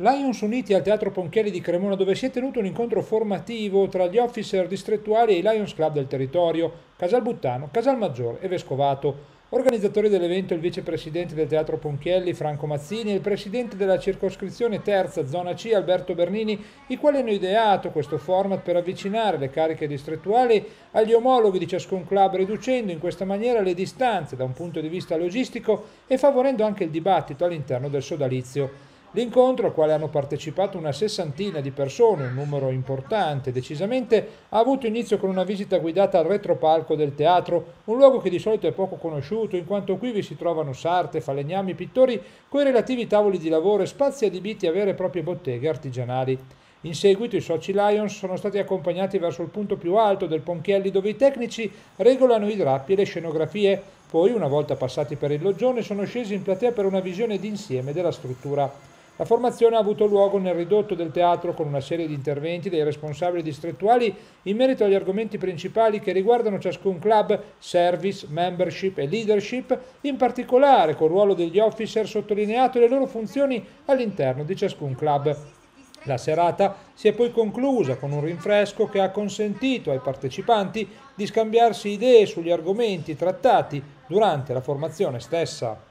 Lions uniti al Teatro Ponchielli di Cremona dove si è tenuto un incontro formativo tra gli officer distrettuali e i Lions Club del territorio, Casalbuttano, Casalmaggiore e Vescovato. Organizzatori dell'evento il vicepresidente del Teatro Ponchielli Franco Mazzini e il presidente della circoscrizione terza zona C Alberto Bernini, i quali hanno ideato questo format per avvicinare le cariche distrettuali agli omologhi di ciascun club, riducendo in questa maniera le distanze da un punto di vista logistico e favorendo anche il dibattito all'interno del sodalizio. L'incontro, al quale hanno partecipato una sessantina di persone, un numero importante decisamente, ha avuto inizio con una visita guidata al retropalco del teatro, un luogo che di solito è poco conosciuto, in quanto qui vi si trovano sarte, falegnami, pittori, coi relativi tavoli di lavoro e spazi adibiti a vere e proprie botteghe artigianali. In seguito i soci Lions sono stati accompagnati verso il punto più alto del Ponchielli dove i tecnici regolano i drappi e le scenografie, poi una volta passati per il loggione sono scesi in platea per una visione d'insieme della struttura. La formazione ha avuto luogo nel ridotto del teatro con una serie di interventi dei responsabili distrettuali in merito agli argomenti principali che riguardano ciascun club, service, membership e leadership, in particolare col ruolo degli officer sottolineato e le loro funzioni all'interno di ciascun club. La serata si è poi conclusa con un rinfresco che ha consentito ai partecipanti di scambiarsi idee sugli argomenti trattati durante la formazione stessa.